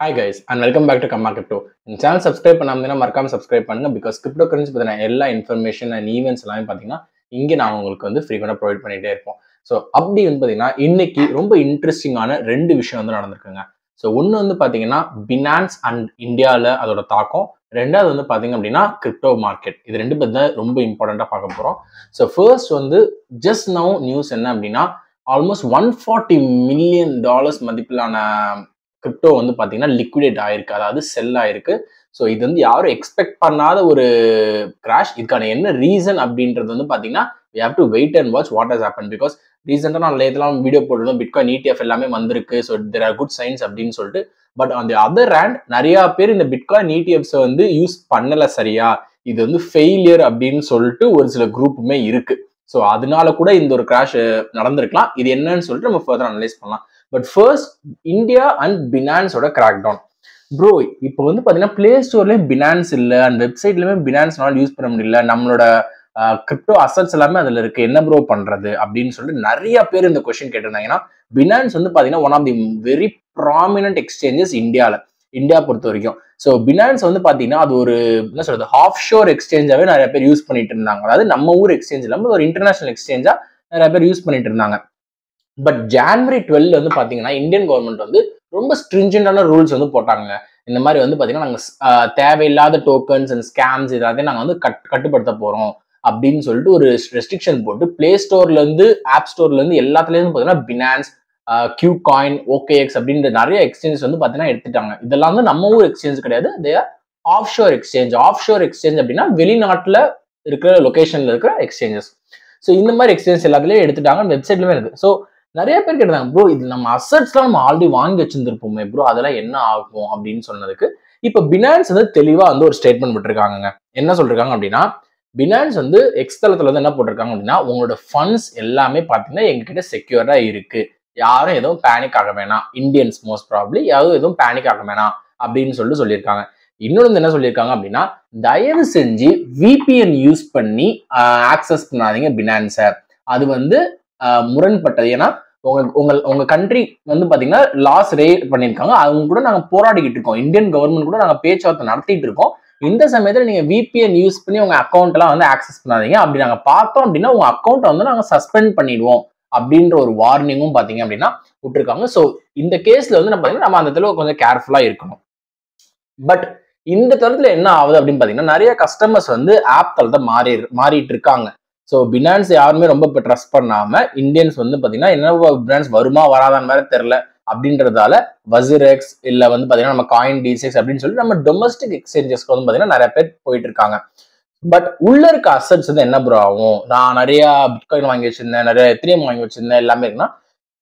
Hi guys and welcome back to Karma Crypto இந்த channel subscribe பண்ணாமல் மறக்காம subscribe பண்ணுங்க பிகாஸ் கிரிப்டோ கரன்சி பற்றின எல்லா இன்ஃபர்மேஷன் அண்ட் ஈவெண்ட்ஸ் எல்லாமே பார்த்தீங்கன்னா இங்கே நாங்கள் உங்களுக்கு வந்து ஃப்ரீக்வெண்டாக ப்ரொவைட் பண்ணிகிட்டே இருப்போம். ஸோ அப்படி வந்து பார்த்தீங்கன்னா இன்னைக்கு ரொம்ப இன்ட்ரெஸ்டிங்கான ரெண்டு விஷயம் வந்து நடந்திருக்குங்க. ஸோ ஒன்று வந்து பார்த்தீங்கன்னா பினான்ஸ் அண்ட் இந்தியாவில் அதோட தாக்கம். ரெண்டாவது வந்து பார்த்தீங்க அப்படின்னா கிரிப்டோ மார்க்கெட் இது ரெண்டு பற்றி தான் ரொம்ப இம்பார்ட்டண்ட்டாக பார்க்க போகிறோம் ஸோ ஃபர்ஸ்ட் வந்து ஜஸ்ட் நவ் நியூஸ் என்ன அப்படின்னா almost one forty million dollars மதிப்பிலான கிரிப்டோ வந்து பார்த்தீங்கன்னா லிக்விடேட் ஆயிருக்கு. அதாவது செல் ஆயிருக்கு. ஸோ இது வந்து யாரும் எக்ஸ்பெக்ட் பண்ணாத ஒரு கிராஷ் இதுக்கான என்ன ரீசன் அப்படின்றது வந்து பார்த்தீங்கன்னா we have to wait and watch what has happen because ரீசெண்டாக நான் இதெல்லாம் வீடியோ போட்டிருந்தோம். பிட்காயின் ETF எல்லாமே வந்திருக்கு. So there are good signs அப்படின்னு சொல்லிட்டு. பட் அந்த அதர் ஹேண்ட் நிறையா பேர் இந்த பிட்காயின் இடிஎஃப்ஸை வந்து யூஸ் பண்ணலை சரியா? இது வந்து ஃபெயிலியர் அப்படின்னு சொல்லிட்டு ஒரு சில குரூப்புமே இருக்கு. ஸோ அதனால கூட இந்த ஒரு கிராஷ் நடந்திருக்கலாம். இது என்னன்னு சொல்லிட்டு நம்ம ஃபர்தர் அனலைஸ் பண்ணலாம். பட் ஃபர்ஸ்ட் இந்தியா அண்ட் பினான்ஸோட கிராக் டவுன் ப்ரோ இப்போ வந்து பார்த்தீங்கன்னா பிளே ஸ்டோர்லேயும் பினான்ஸ் இல்லை அண்ட் வெப்சைட்லையுமே பினான்ஸ்னால யூஸ் பண்ண முடியல. நம்மளோட கிரிப்டோ அசட்ஸ் எல்லாமே அதில் இருக்கு. என்ன ப்ரோ பண்றது? அப்படின்னு சொல்லிட்டு நிறைய பேர் இந்த கொஸ்டின் கேட்டிருந்தாங்கன்னா பினான்ஸ் வந்து பார்த்தீங்கன்னா one of the very prominent exchanges இந்தியாவில் இந்தியா பொறுத்த வரைக்கும். ஸோ பினான்ஸ் வந்து பார்த்தீங்கன்னா அது ஒரு என்ன சொல்றது ஹாஃப் ஷோர் எக்ஸ்சேஞ்சாவே நிறைய பேர் யூஸ் பண்ணிட்டு இருந்தாங்க. அதாவது நம்ம ஊர் எக்ஸ்சேஞ்ச் இல்லாமல் ஒரு இன்டர்நேஷனல் எக்ஸ்சேஞ்சாக நிறைய பேர் யூஸ் பண்ணிட்டு இருந்தாங்க. பட் ஜான்வரி டுவெல் வந்து பார்த்தீங்கன்னா இந்தியன் கவர்மெண்ட் வந்து ரொம்ப ஸ்ட்ரிஞ்சண்டான ரூல்ஸ் வந்து போட்டாங்க இந்த மாதிரி வந்து பார்த்தீங்கன்னா நாங்கள் தேவையில்லாத டோக்கன்ஸ் அண்ட் ஸ்கேம்ஸ் எல்லாத்தையும் நாங்கள் வந்து கட் கட்டுப்படுத்த போகிறோம் அப்படின்னு சொல்லிட்டு ஒரு ரெஸ்ட்ரிக்ஷன் போட்டு பிளே ஸ்டோர்லேருந்து ஆப் ஸ்டோர்லேருந்து எல்லாத்துலேருந்து எல்லாத்துலேயும் பார்த்தீங்கன்னா பினான்ஸ் கியூ காயின் ஓகேஎக்ஸ் அப்படின்ற நிறைய எக்ஸ்சேஞ்ச் வந்து பார்த்தீங்கன்னா எடுத்துட்டாங்க. இதெல்லாம் வந்து நம்ம ஊர் எக்ஸ்சேஞ்ச் கிடையாது. They offshore exchange offshore exchange அப்படின்னா வெளிநாட்டில் இருக்கிற லொக்கேஷனில் இருக்கிற எக்ஸ்சேஞ்சஸ் ஸோ இந்த மாதிரி எக்ஸ்சேஞ்ச் எல்லாத்துலேயும் எடுத்துட்டாங்க வெப்சைட்லேயுமே இருக்குது ஸோ நிறைய பேர் கேட்டாங்க ப்ரோ இது நம்ம அசட்ஸ்லாம் நம்ம ஆல்ரெடி வாங்கி வச்சிருந்துருப்போமே ப்ரோ அதெல்லாம் என்ன ஆகும்? அப்படின்னு சொன்னதுக்கு இப்போ பினான்ஸ் வந்து தெளிவாக வந்து ஒரு ஸ்டேட்மெண்ட் விட்டுருக்காங்க என்ன சொல்றாங்க அப்படின்னா பினான்ஸ் வந்து எக்ஸ் வந்து என்ன போட்டிருக்காங்க அப்படின்னா உங்களோட ஃபண்ட்ஸ் எல்லாமே பார்த்தீங்கன்னா எங்ககிட்ட செக்யூர்டாக இருக்கு. யாரும் எதுவும் பேனிக் ஆக வேணாம். இந்தியன்ஸ் மோஸ்ட் ப்ராப்ளி யாரும் எதுவும் பேனிக் ஆக வேணாம் அப்படின்னு சொல்லிட்டு சொல்லியிருக்காங்க. இன்னொன்று என்ன சொல்லியிருக்காங்க அப்படின்னா தயவு செஞ்சு விபிஎன் யூஸ் பண்ணி ஆக்சஸ் பண்ணாதீங்க பினான்ஸை அது வந்து முரண்பட்டது. ஏன்னா உங்க உங்க உங்க கண்ட்ரி வந்து பாத்தீங்கன்னா லாஸ் ரே பண்ணியிருக்காங்க அவங்க கூட நாங்க போராடிக்கிட்டு இருக்கோம். இந்தியன் கவர்மெண்ட் கூட நாங்க பேச்சுவார்த்தை நடத்திட்டு இருக்கோம். இந்த சமயத்துல நீங்க விபிஎன் யூஸ் பண்ணி உங்க அக்கௌண்ட் எல்லாம் வந்து ஆக்சஸ் பண்ணாதீங்க. அப்படி நாங்க பார்த்தோம் அப்படின்னா உங்க அக்கௌண்ட்டை வந்து நாங்க சஸ்பெண்ட் பண்ணிடுவோம். அப்படின்ற ஒரு வார்னிங்கும் பாத்தீங்க அப்படின்னா விட்டுருக்காங்க. ஸோ இந்த கேஸ்ல வந்து நம்ம பாத்தீங்கன்னா நம்ம அந்த இடத்துல கொஞ்சம் கேர்ஃபுல்லா இருக்கணும். பட் இந்த தளத்துல என்ன ஆகுது அப்படின்னு பாத்தீங்கன்னா நிறைய கஸ்டமர்ஸ் வந்து ஆப் தளத்தை மாறி மாறிட்டு இருக்காங்க. ஸோ பினான்ஸ் யாருமே ரொம்ப இப்போ ட்ரஸ்ட் பண்ணாம இந்தியன்ஸ் வந்து பார்த்தீங்கன்னா என்ன பினான்ஸ் வருமா வராதான்னு வேற தெரில அப்படின்றதால வசிரெக்ஸ் இல்லை வந்து பார்த்தீங்கன்னா நம்ம காயின் டிசெக்ஸ் அப்படின்னு சொல்லிட்டு நம்ம டொமஸ்டிக் எக்ஸ்சேஞ்சஸ்க்கு வந்து பார்த்தீங்கன்னா நிறைய பேர் போயிட்டு இருக்காங்க பட் உள்ள இருக்க அசட்ஸ் வந்து என்ன ப்ரோ ஆகும்? நான் நிறைய பிட்காயின் வாங்கி வச்சிருந்தேன் நிறைய எத்திரியம் வாங்கி வச்சிருந்தேன் எல்லாமே இருக்குன்னா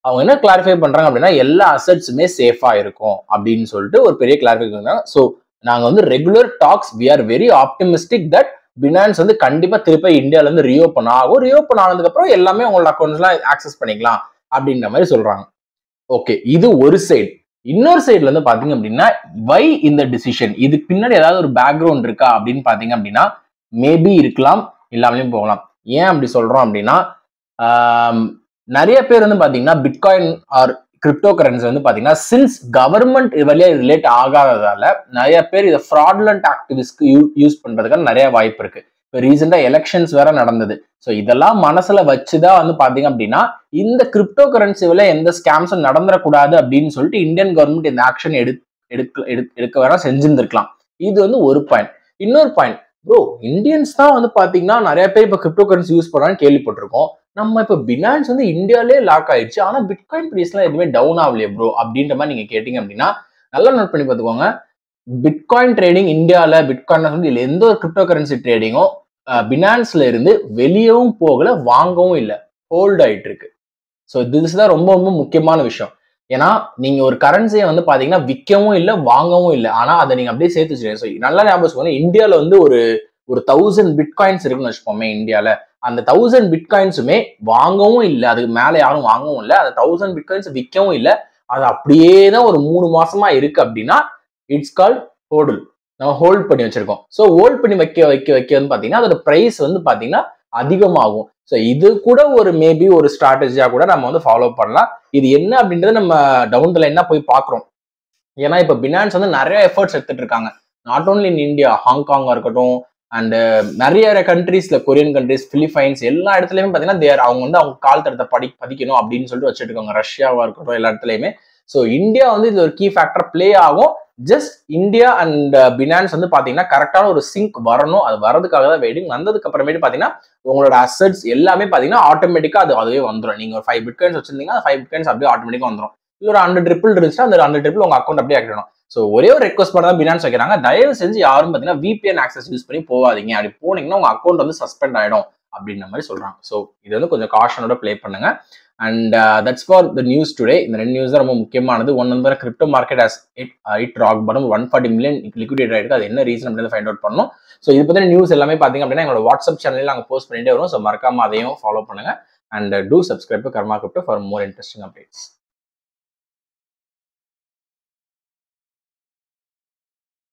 அவங்க என்ன கிளாரிஃபை பண்றாங்க அப்படின்னா எல்லா அசட்ஸுமே சேஃபா இருக்கும் அப்படின்னு சொல்லிட்டு ஒரு பெரிய கிளாரிஃபை ஸோ நாங்கள் வந்து regular talks we are very optimistic that Binance வந்து கண்டிப்பா திருப்பி இந்தியால இருந்து ரீஓப்பன் ஆகும். ரீஓப்பன் ஆனதுக்கு அப்புறம் எல்லாமே உங்களோட அக்கௌண்ட்ஸ்லாம் ஆக்சஸ் பண்ணிக்கலாம் அப்படின்ற மாதிரி சொல்றாங்க. ஓகே இது ஒரு சைடு இன்னொரு சைடுல இருந்து பாத்தீங்க அப்படின்னா வை இந்த டிசிஷன் இதுக்கு பின்னாடி ஏதாவது ஒரு பேக்ரவுண்ட் இருக்கா அப்படின்னு பாத்தீங்க அப்படின்னா மேபி இருக்கலாம் இல்லாமலையும் போகலாம். ஏன் அப்படி சொல்றோம் அப்படின்னா நிறைய பேர் வந்து பாத்தீங்கன்னா பிட்காயின் ஆர் கிரிப்டோ கரன்சி வந்து பாத்தீங்கன்னா சின்ஸ் கவர்மெண்ட் வழியா ரிலேட் ஆகாததால நிறைய பேர் இதை ஃப்ராட்லண்ட் ஆக்டிவிஸ்ட்க்கு யூஸ் பண்றதுக்கான நிறைய வாய்ப்பு இருக்கு. இப்போ ரீசெண்டா எலெக்ஷன்ஸ் வேற நடந்தது. ஸோ இதெல்லாம் மனசுல வச்சுதான் வந்து பாத்தீங்க அப்படின்னா இந்த கிரிப்டோ கரன்சில எந்த ஸ்கேம்ஸும் நடந்துடக்கூடாது அப்படின்னு சொல்லிட்டு இந்தியன் கவர்மெண்ட் இந்த ஆக்ஷன் எடு எடுக்க எடுக்க வேணா செஞ்சிருந்திருக்கலாம். இது வந்து ஒரு பாயிண்ட் இன்னொரு பாயிண்ட் ப்ரோ இந்தியன்ஸ் தான் வந்து பாத்தீங்கன்னா நிறைய பேர் இப்போ கிரிப்டோ கரன்சி யூஸ் பண்ணான்னு கேள்விப்பட்டிருக்கோம். நம்ம இப்போ பினான்ஸ் வந்து இந்தியாலே லாக் ஆயிடுச்சு. ஆனா பிட்காயின் ப்ரைஸ்லாம் எதுவுமே டவுன் ஆகலையே ப்ரோ அப்படின்ற மாதிரி நீங்க கேட்டீங்க அப்படின்னா நல்லா நோட் பண்ணி பார்த்துக்கோங்க. பிட்காயின் ட்ரேடிங் இந்தியாவில் பிட்காயின் வந்து இல்லை எந்த ஒரு கிரிப்டோ கரன்சி ட்ரேடிங்கும் பினான்ஸ்ல இருந்து வெளியவும் போகல வாங்கவும் இல்லை. ஹோல்ட் ஆயிட்டு இருக்கு. ஸோ திஸ் தான் ரொம்ப ரொம்ப முக்கியமான விஷயம். ஏன்னா நீங்க ஒரு கரன்சியை வந்து பாத்தீங்கன்னா விற்கவும் இல்லை வாங்கவும் இல்லை. ஆனா அதை நீங்க அப்படியே சேர்த்து வச்சுருக்கீங்க ஸோ நல்லா ஞாபகம் வச்சுக்கோங்க. இந்தியாவில் வந்து ஒரு ஒரு தௌசண்ட் பிட்காயின்ஸ் இருக்குன்னு வச்சுப்போமே இந்தியாவில் அந்த தௌசண்ட் பிட்காயின்ஸுமே வாங்கவும் இல்லை. அதுக்கு மேலே யாரும் வாங்கவும் இல்லை. அந்த தௌசண்ட் பிட்காயின்ஸ் விற்கவும் இல்லை. அது அப்படியே தான் ஒரு மூணு மாசமா இருக்கு அப்படின்னா இட்ஸ் கால் ஹோல்டு நம்ம ஹோல்ட் பண்ணி வச்சிருக்கோம். ஸோ ஹோல்ட் பண்ணி வைக்க வைக்க வைக்க வந்து பார்த்தீங்கன்னா அதோட ப்ரைஸ் வந்து பார்த்தீங்கன்னா அதிகமாகும். ஸோ இது கூட ஒரு மேபி ஒரு ஸ்ட்ராட்டஜியாக கூட நம்ம வந்து ஃபாலோ பண்ணலாம். இது என்ன அப்படின்றத நம்ம டவுன் என்ன போய் பார்க்குறோம். ஏன்னா இப்போ பினான்ஸ் வந்து நிறைய எஃபர்ட்ஸ் எடுத்துட்டு இருக்காங்க. நாட் ஓன்லி இன் இந்தியா ஹாங்காங்காக இருக்கட்டும் அண்டு நிறைய கண்ட்ரீஸில் கொரியன் கண்ட்ரீஸ் பிலிப்பைன்ஸ் எல்லா இடத்துலையுமே பார்த்தீங்கன்னா தேர் அவங்க வந்து அவங்க கால் தரத்தை படி பதிக்கணும் அப்படின்னு சொல்லிட்டு வச்சுட்டு இருக்காங்க. இருக்கட்டும் எல்லா இடத்துலையுமே. ஸோ இந்தியா வந்து இது ஒரு கீ ஃபேக்டர் ப்ளே ஆகும். ஜஸ்ட் இந்தியா அண்ட் பினான்ஸ் வந்து பாத்தீங்கன்னா கரெக்டான ஒரு சிங்க் வரணும். அது வரதுக்காக தான் வெயிட்டிங் வந்ததுக்கு அப்புறமேட்டு பாத்தீங்கன்னா உங்களோட அசட்ஸ் எல்லாமே பாத்தீங்கன்னா ஆட்டோமேட்டிக்கா அது அதுவே வந்துடும் நீங்க ஒரு ஃபைவ் பிட்காயின்ஸ் வச்சிருந்தீங்கன்னா ஃபைவ் பிட்காயின்ஸ் அப்படியே ஆட்டோமேட்டிக்கா வந்துடும் இல்லை ஒரு ஹண்ட்ரட் ட்ரிபிள் இருந்துச்சுன்னா அந்த ஹண்ட்ரட் ட்ரிபிள் உங்க அக்கௌண்ட் அப்படியே ஆக்கிடணும் ஸோ ஒரே ஒரு ரெக்வஸ்ட் பண்ண தான் பினான்ஸ் வைக்கிறாங்க. தயவு செஞ்சு யாரும் பாத்தீங்கன்னா விபிஎன் ஆக்சஸ் யூஸ் பண்ணி போகாதீங்க. அப்படி போனீங்கன்னா உங்க அக்கௌண்ட் வந்து சஸ்பெண்ட் ஆயிடும். அப்படின்ற மாதிரி சொல்றாங்க. ஸோ இது வந்து கொஞ்சம் காஷனோட ப்ளே பண்ணுங்க. And that's for the news today இந்த ரெண்டு நியூஸ் தான் ரொம்ப முக்கியமானது. ஒன் வந்து crypto market has it it rock bottom one forty million liquidate ஆயிருக்கு. அது என்ன ரீசன் அப்படின்னு ஃபைண்ட் அவுட் பண்ணணும். ஸோ இது பற்றின நியூஸ் எல்லாமே பார்த்தீங்க அப்படின்னா எங்களோட வாட்ஸ்அப் சேனலில் நாங்கள் போஸ்ட் பண்ணிட்டே வரும் ஸோ மறக்காம அதையும் ஃபாலோ பண்ணுங்க. And do subscribe Karma Crypto for more interesting updates